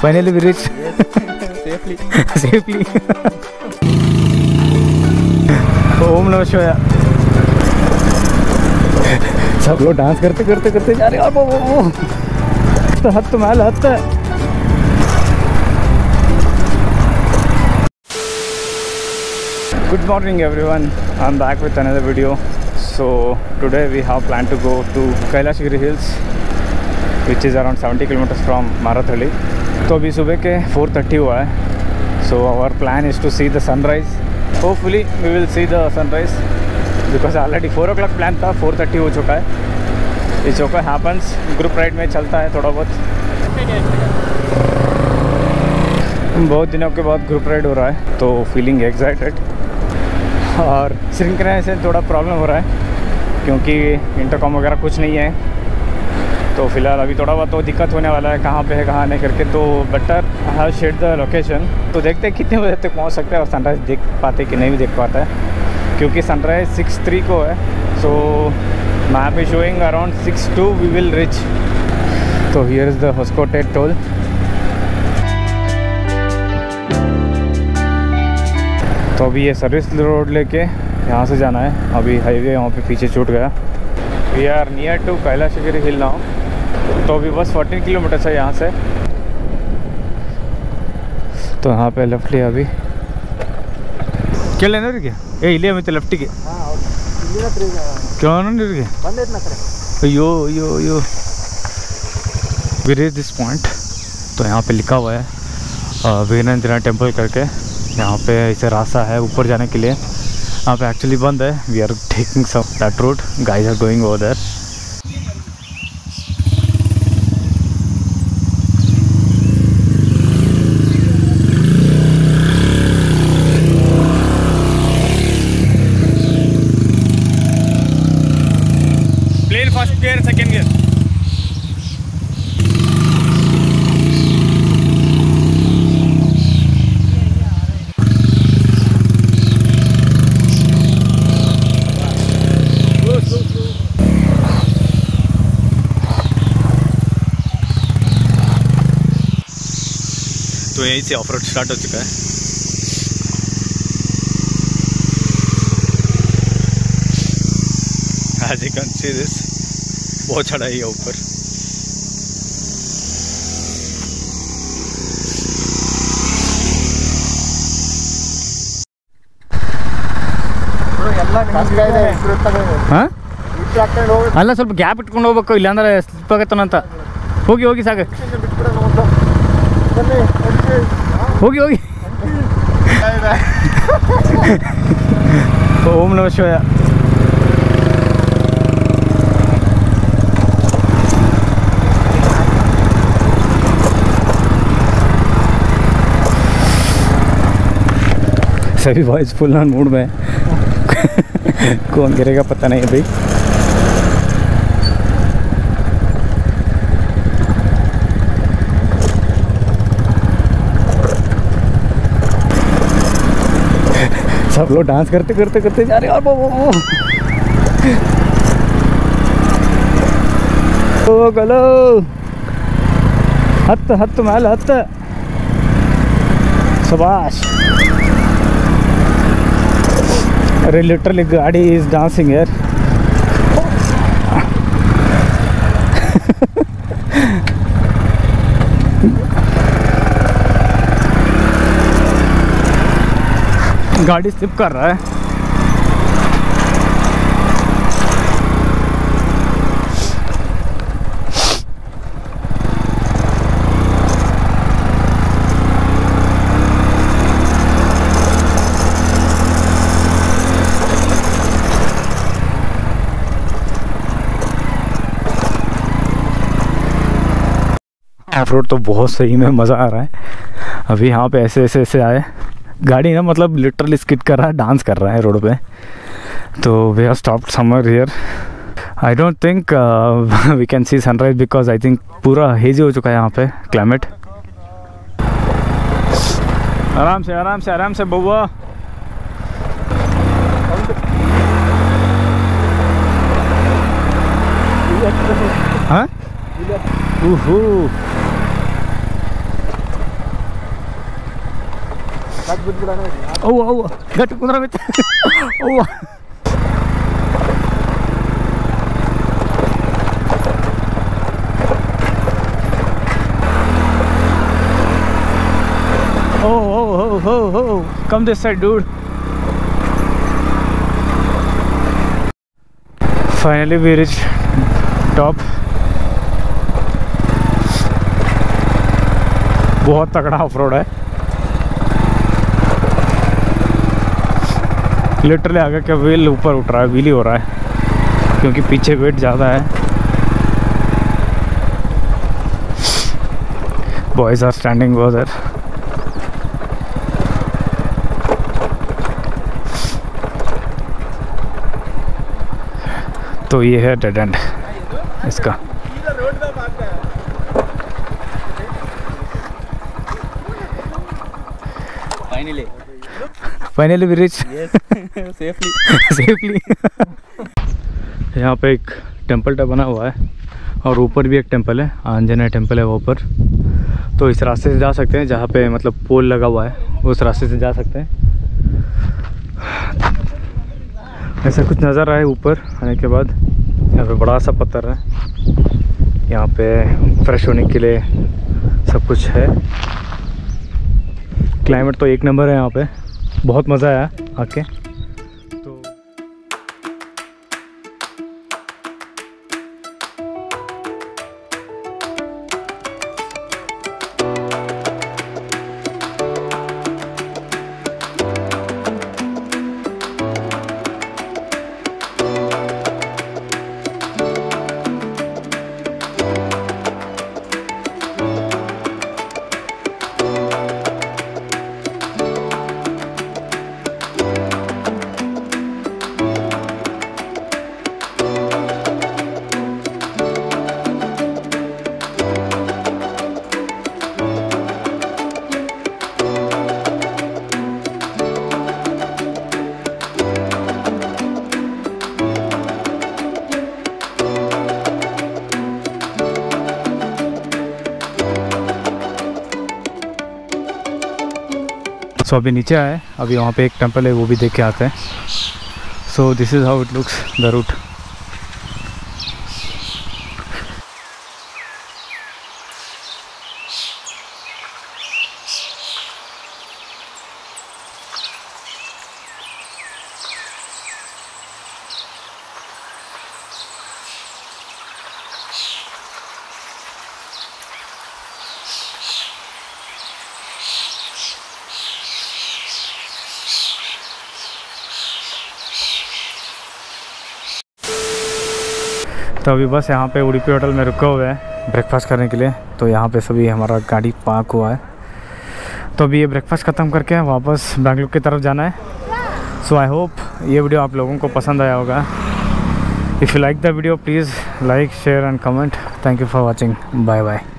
Finally we reach safely ओम नमः शिवाय सब लोग डांस करते करते करते जा रहे हैं। वो तो हद तो माल हद है। Good morning everyone I am back with another video so today we have plan to go to Kailashgiri hills which is around seventy kilometres from Marathahalli तो अभी सुबह के फोर थर्टी हुआ है. So our plan is to see the sunrise hopefully we will see the sunrise because already four o'clock plan था four thirty हो चुका है. इस चौका हैपन्स ग्रुप राइड में चलता है थोड़ा बहुत. बहुत दिनों के बाद ग्रुप राइड हो रहा है तो फीलिंग एक्साइटेड और श्रृंखला से थोड़ा प्रॉब्लम हो रहा है, क्योंकि इंटरकॉम वगैरह कुछ नहीं है. तो फ़िलहाल अभी थोड़ा बहुत तो दिक्कत होने वाला है, कहाँ पे है, कहाँ नहीं, करके तो better have shed the location तो देखते हैं कितने बजे तक पहुँच सकते हैं और सनराइज़ देख पाते कि नहीं भी देख पाता है, क्योंकि सनराइज़ सिक्स थ्री को है so map is showing around six two we will reach तो here is the Hoskote toll तो अभी ये सर्विस रोड लेके यहाँ से जाना है, अभी हाईवे वहाँ पे पीछे छूट गया। We are near to Kailashgiri hill now तो अभी बस 14 किलोमीटर है यहाँ से तो यहाँ पे लेफ्ट लिया अभी क्या लेना रे क्या ಏ ಇಲ್ಲೇ ಮತ್ತೆ ಲೆಫ್ಟಿಗೆ ಕೇಳೋಣ अयो अयो अयो वी रीच दिस पॉइंट तो यहाँ पे लिखा हुआ है वीरेंद्र टेम्पल करके यहाँ पे ऐसे रास्ता है ऊपर जाने के लिए यहाँ पे एक्चुअली बंद है we are taking some that road guys are going over there plain first gear second gear तो यहीं से ऑफ़ रोड स्टार्ट हो चुका है। As you can see this, बहुत चढ़ाई है ऊपर ಹಾಂ ಅಲ್ಲ ಸ್ವಲ್ಪ ಗ್ಯಾಪ್ ಇಟ್ಕೊಂಡು ಹೋಗ್ಬೇಕು ಇಲ್ಲಾಂದ್ರೆ ಸ್ಲಿಪ್ ಆಗತ್ತನಂತ ಹೋಗಿ ಹೋಗಿ ಸಾಕು ಹೋಗಿ ಹೋಗಿ ಓಂ ನಮ ಶಿವಾಯ सभी बॉयज़ फुल ऑन मूड में कौन गिरेगा पता नहीं भाई सब लोग डांस करते करते करते जा रहे हैं। और गलो। हत हत मैल हत सुभाष। अरे लिटरली गाड़ी इज़ डांसिंग यार गाड़ी स्लिप कर रहा है ऑफ़ रोड तो बहुत सही में मज़ा आ रहा है। अभी यहाँ पे ऐसे ऐसे ऐसे आए। गाड़ी ना मतलब लिटरली स्किट कर रहा है डांस कर रहा है रोड पे। तो we are stopped somewhere here I don't think we can see sunrise because I think पूरा हेजी हो चुका है यहाँ पे क्लाइमेट आराम से आराम से आराम से बउआ हाँ? ओहो ಅವ್ವ ಅವ್ವ ಗಟ್ಟಿ ಕುಂದ್ರ ಬಿತ್ತು ಅವ್ವ Oh, oh, oh, oh, oh. Come this side, dude. Finally, we reached top. बहुत तगड़ा ऑफ़ रोड है। लिटरली आगे का व्हील ऊपर उठ रहा है व्हील ही रहा है, क्योंकि पीछे वेट ज़्यादा है। बॉयज़ आर स्टैंडिंग देयर तो ये है डेड एंड इसका। Finally we reach. Safely. Safely यहाँ पे एक टेंपल टाइप बना हुआ है और ऊपर भी एक टेंपल है आंजनेय टेंपल है वो ऊपर तो इस रास्ते से जा सकते हैं जहाँ पे मतलब पोल लगा हुआ है उस रास्ते से जा सकते हैं। ऐसा कुछ नज़र आए ऊपर आने के बाद। यहाँ पे बड़ा सा पत्थर है। यहाँ पे फ्रेश होने के लिए सब कुछ है। क्लाइमेट तो एक नंबर है यहाँ पे। बहुत मज़ा आया आके। सो अभी नीचे आए अभी वहाँ पे एक टेंपल है, वो भी देख के आते हैं। So this is how it looks the route तो अभी बस यहाँ पे उड़ीपी होटल में रुका हुआ है ब्रेकफास्ट करने के लिए। तो यहाँ पे सभी हमारा गाड़ी पार्क हुआ है। तो अभी ये ब्रेकफास्ट ख़त्म करके वापस बेंगलुरु की तरफ़ जाना है। सो आई होप ये वीडियो आप लोगों को पसंद आया होगा। If you like the video please like share and comment thank you for watching bye bye